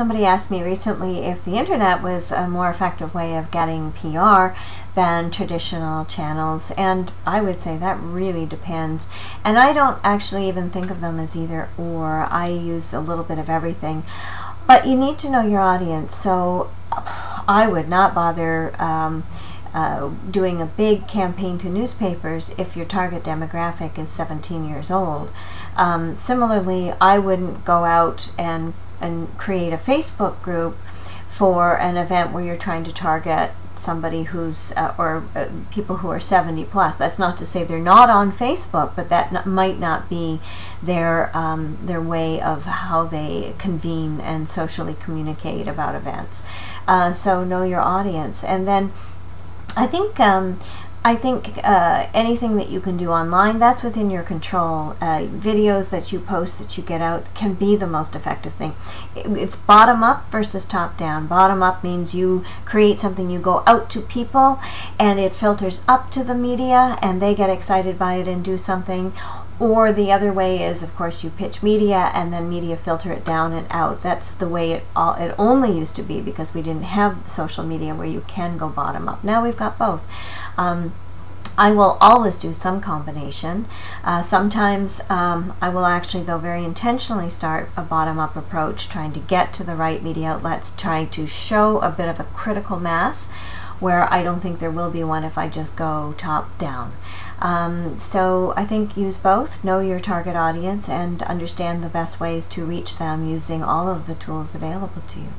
somebody asked me recently if the internet was a more effective way of getting PR than traditional channels, and I would say that really depends. And I don't actually even think of them as either or. I use a little bit of everything. But you need to know your audience, so I would not bother. Um, uh, doing a big campaign to newspapers if your target demographic is 17 years old. Um, similarly, I wouldn't go out and, and create a Facebook group for an event where you're trying to target somebody who's uh, or uh, people who are 70 plus. That's not to say they're not on facebook but that might not be their um, their way of how they convene and socially communicate about events. Uh, so know your audience. And then I think um, I think uh, anything that you can do online, that's within your control. Uh, videos that you post that you get out can be the most effective thing. It's bottom up versus top down. Bottom up means you create something, you go out to people, and it filters up to the media, and they get excited by it and do something. Or the other way is, of course, you pitch media and then media filter it down and out. That's the way it all it only used to be because we didn't have social media where you can go bottom up. Now we've got both. Um, I will always do some combination. Uh, sometimes um, I will actually, though, very intentionally start a bottom up approach, trying to get to the right media outlets, trying to show a bit of a critical mass where I don't think there will be one if I just go top down. Um, so I think use both, know your target audience, and understand the best ways to reach them using all of the tools available to you.